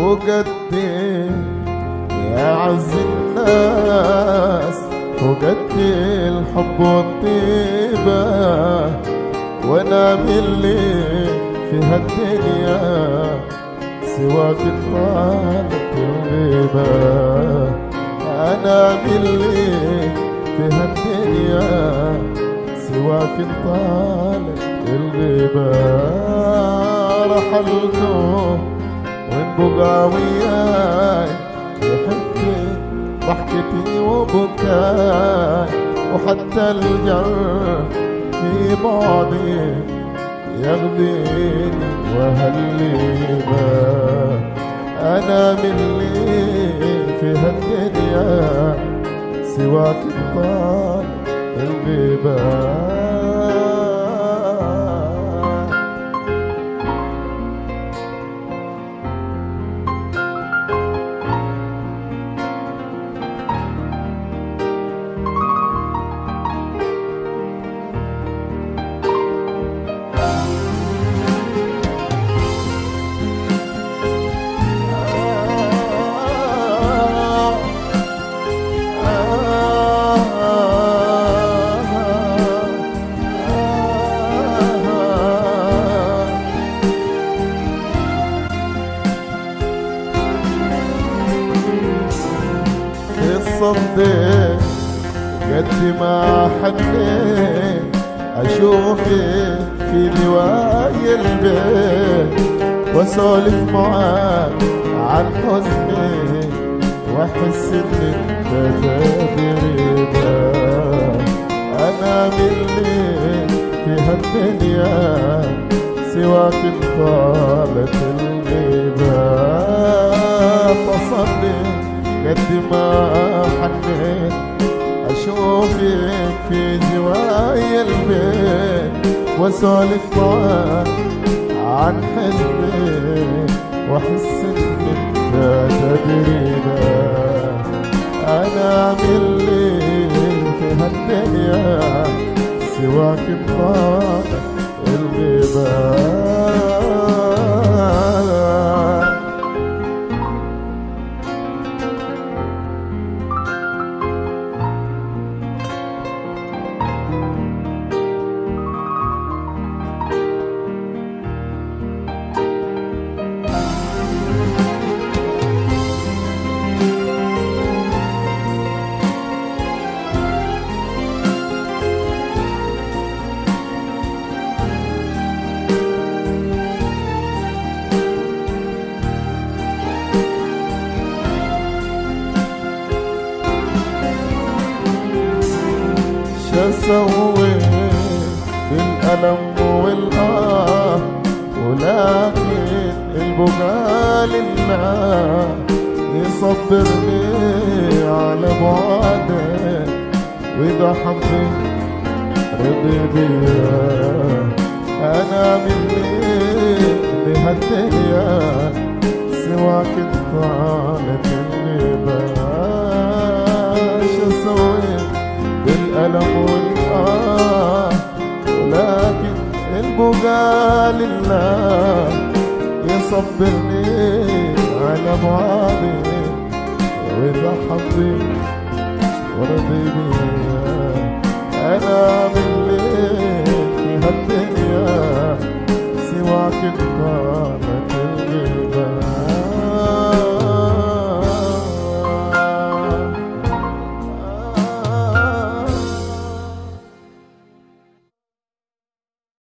فقدت يا عز الناس فقدت الحب والطيبة. وأنا من اللي في هالدنيا سواك طالت الغيبة. أنا من اللي في هالدنيا سواك طالت الغيبة. رحلته وين بقى وياي يحبني ضحكتي وبكاي. وحتى الجر في بعدي يغذيني وهالليبة أنا من اللي في هالدنيا سواك الطال تصدق قد ما حنيت أشوفك في لواي البيت. واسولف معاك عن حزني وأحس إنك تدري أنا من اللي في هالدنيا سواك طالت الغيبة. تصدق قد ما حنيت. أشوفك في زوايا البيت واسولف معاك عن حزني واحس إنك تدري أنا من اللي في هالدنيا سواك طالت الغيبة. أسوي بالالم والآه ولكن البكاء لله. يصبرني على بعدك وإذا حبيت رضي بيا البقاء لله يصبرني على بعدي وإذا حبيت ورضي بيا أنا بالليل في هالدنيا سواك الغيب